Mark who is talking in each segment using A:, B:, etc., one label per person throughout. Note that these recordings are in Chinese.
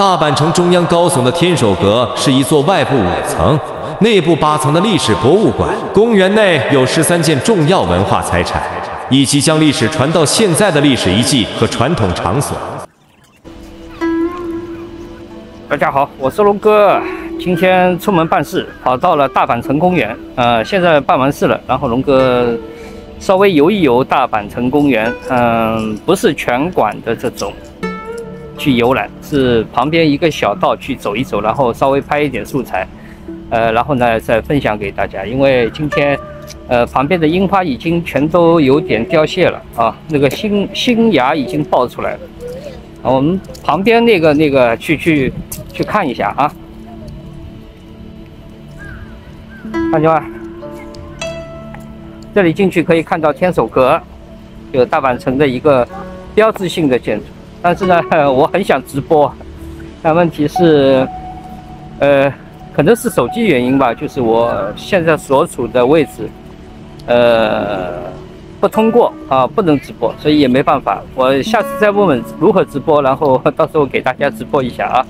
A: 大阪城中央高耸的天守阁是一座外部五层、内部八层的历史博物馆。公园内有十三件重要文化财产，以及将历史传到现在的历史遗迹和传统场所。
B: 大家好，我是龙哥。今天出门办事，跑到了大阪城公园。呃，现在办完事了，然后龙哥稍微游一游大阪城公园。嗯，不是全馆的这种去游览，是旁边一个小道去走一走，然后稍微拍一点素材。呃，然后呢再分享给大家。因为今天，呃，旁边的樱花已经全都有点凋谢了啊，那个新新芽已经爆出来了。我们旁边那个那个去去去看一下啊，看见吗？这里进去可以看到天守阁，有大阪城的一个标志性的建筑。但是呢，我很想直播，但问题是，呃，可能是手机原因吧，就是我现在所处的位置，呃。不通过啊，不能直播，所以也没办法。我下次再问问如何直播，然后 到时候给大家直播一下啊。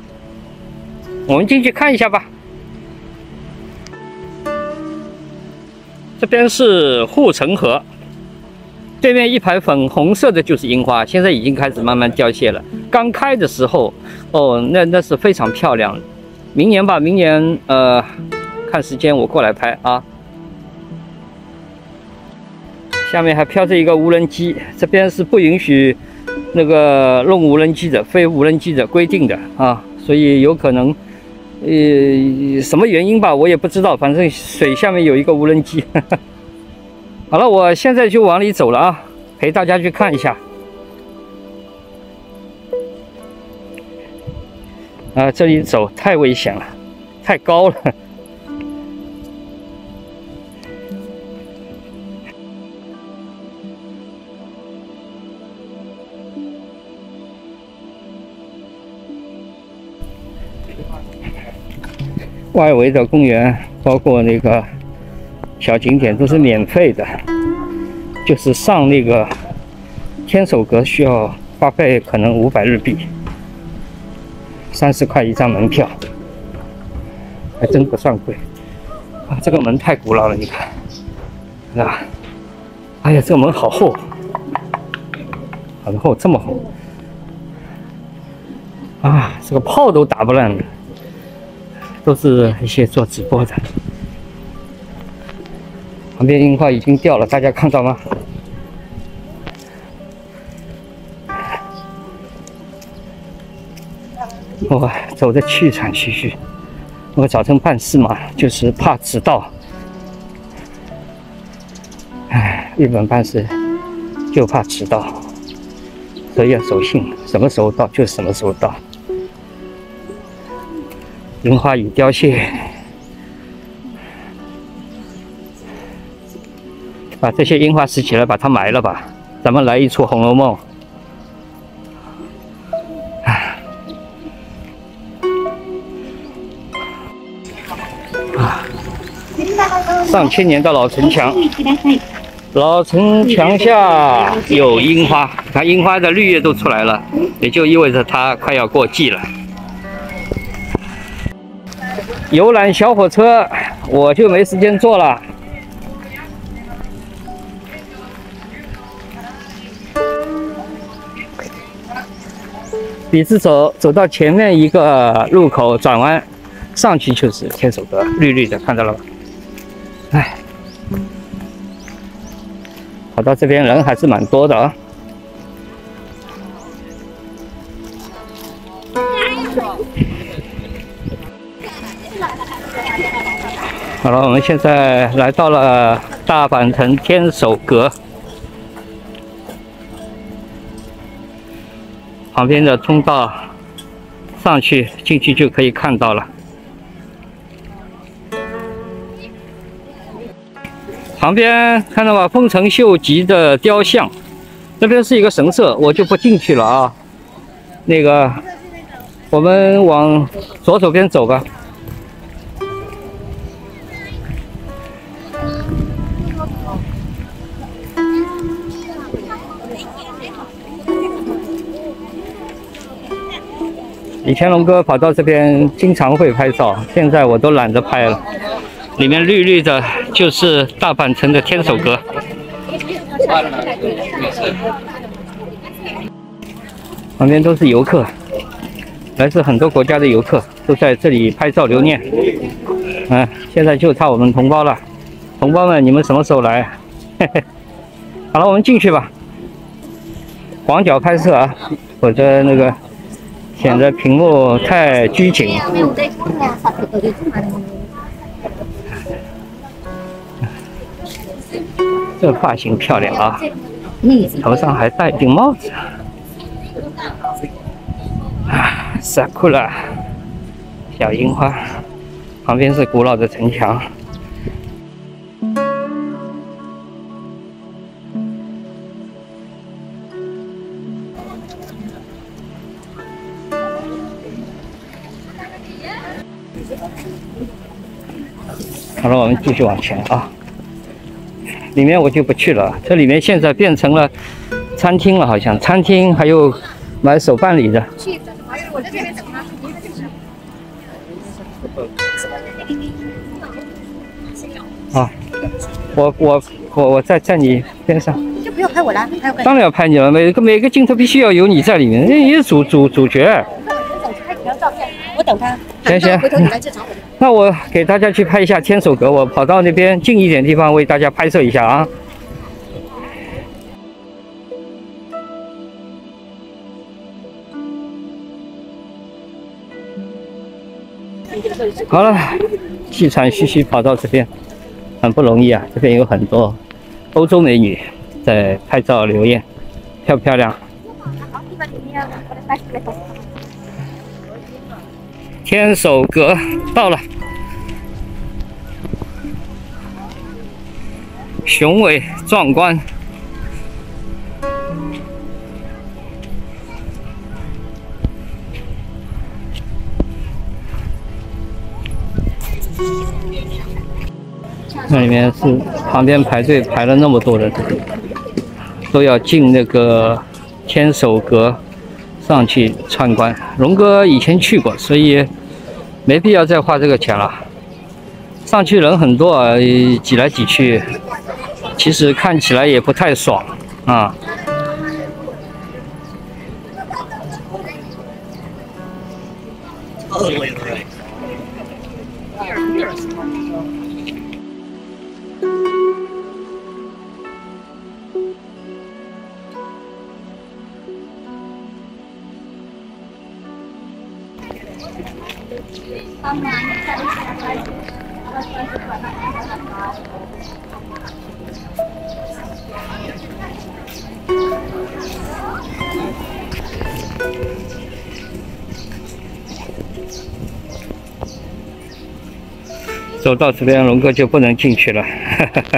B: 我们进去看一下吧。这边是护城河，对面一排粉红色的就是樱花，现在已经开始慢慢凋谢了。刚开的时候，哦，那那是非常漂亮。明年吧，明年呃，看时间我过来拍啊。下面还飘着一个无人机，这边是不允许那个弄无人机的，非无人机的规定的啊，所以有可能，呃，什么原因吧，我也不知道，反正水下面有一个无人机。好了，我现在就往里走了啊，陪大家去看一下。啊，这里走太危险了，太高了。外围的公园，包括那个小景点都是免费的，就是上那个天守阁需要花费可能五百日币，三十块一张门票，还真不算贵。啊，这个门太古老了，你看，啊，哎呀，这个门好厚，很厚，这么厚，啊，这个炮都打不烂的。都是一些做直播的，旁边樱花已经掉了，大家看到吗？哇，走的气喘吁吁。我早晨办事嘛，就是怕迟到。唉，日本办事就怕迟到，所以要守信，什么时候到就什么时候到。樱花已凋谢，把这些樱花拾起来，把它埋了吧。咱们来一出《红楼梦》。啊，上千年的老城墙，老城墙下有樱花，看樱花的绿叶都出来了，也就意味着它快要过季了。游览小火车，我就没时间坐了。笔直走，走到前面一个路口转弯，上去就是天守阁，绿绿的，看到了吧？哎，跑到这边人还是蛮多的啊。好了，我们现在来到了大阪城天守阁旁边的通道，上去进去就可以看到了。旁边看到吗，丰臣秀吉的雕像，这边是一个神社，我就不进去了啊。那个，我们往左手边走吧。以前龙哥跑到这边经常会拍照，现在我都懒得拍了。里面绿绿的，就是大阪城的天守阁。旁边都是游客，来自很多国家的游客都在这里拍照留念。嗯，现在就差我们同胞了，同胞们，你们什么时候来？嘿嘿。好了，我们进去吧。广角拍摄啊，否则那个显得屏幕太拘谨。这发型漂亮啊，头上还戴顶帽子。啊，萨库拉，小樱花，旁边是古老的城墙。好了，我们继续往前啊。里面我就不去了，这里面现在变成了餐厅了，好像餐厅还有买手办礼的。啊，我我我我在在你边上。
C: 就不要拍我了，
B: 当然要拍你了，每个每个镜头必须要有你在里面，你是主主主角。
C: 我等他。
B: 行行。那我给大家去拍一下千手阁，我跑到那边近一点地方为大家拍摄一下啊。好了，气喘吁吁跑到这边，很不容易啊。这边有很多欧洲美女在拍照留念，漂不漂亮？天守阁到了，雄伟壮观。那里面是旁边排队排了那么多人，都要进那个天守阁上去参观。龙哥以前去过，所以。没必要再花这个钱了。上去人很多啊，挤来挤去，其实看起来也不太爽啊。走到这边，龙哥就不能进去了，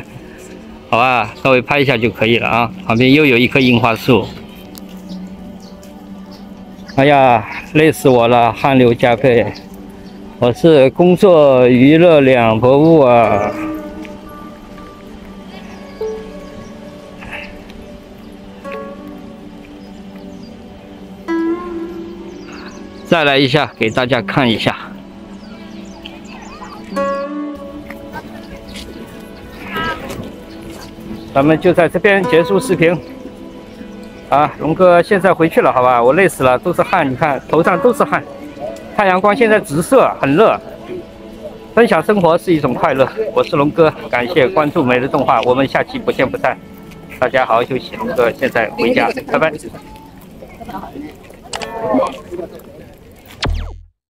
B: 好吧，稍微拍一下就可以了啊。旁边又有一棵樱花树。哎呀，累死我了，汗流浃背。我是工作娱乐两不误啊！再来一下，给大家看一下。咱们就在这边结束视频。啊，龙哥现在回去了，好吧，我累死了，都是汗，你看头上都是汗。太阳光现在直射，很热。分享生活是一种快乐，我是龙哥，感谢关注每日动画，我们下期不见不散。大家好好休息，龙哥现在回家，拜拜。